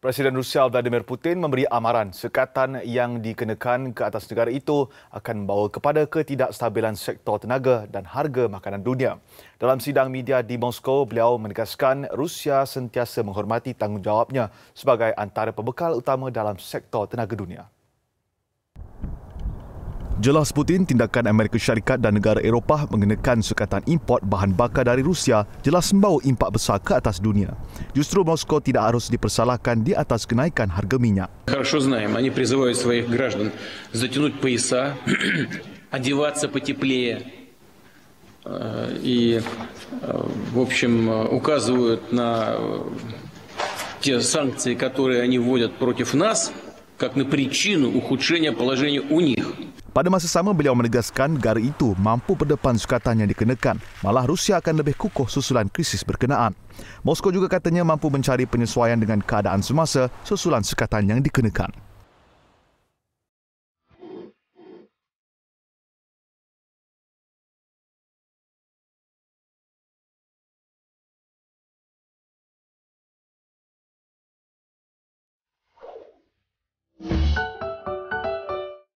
Presiden Rusia Vladimir Putin memberi amaran sekatan yang dikenakan ke atas negara itu akan membawa kepada ketidakstabilan sektor tenaga dan harga makanan dunia. Dalam sidang media di Moskow, beliau menegaskan Rusia sentiasa menghormati tanggungjawabnya sebagai antara pembekal utama dalam sektor tenaga dunia. Jelas Putin, tindakan Amerika Syarikat dan negara Eropah mengenakan sukatan import bahan bakar dari Rusia jelas membawa impak besar ke atas dunia. Justru Moskow tidak harus dipersalahkan di atas kenaikan harga minyak. Хорошо знаем, они призывают своих граждан затянуть пояса, одеваться потеплее и, в общем, указывают на те санкции, которые они вводят против нас, как на причину ухудшения положения у них. Pada masa sama, beliau menegaskan negara itu mampu berdepan sukatan yang dikenakan. Malah Rusia akan lebih kukuh susulan krisis berkenaan. Moskow juga katanya mampu mencari penyesuaian dengan keadaan semasa susulan sukatan yang dikenakan.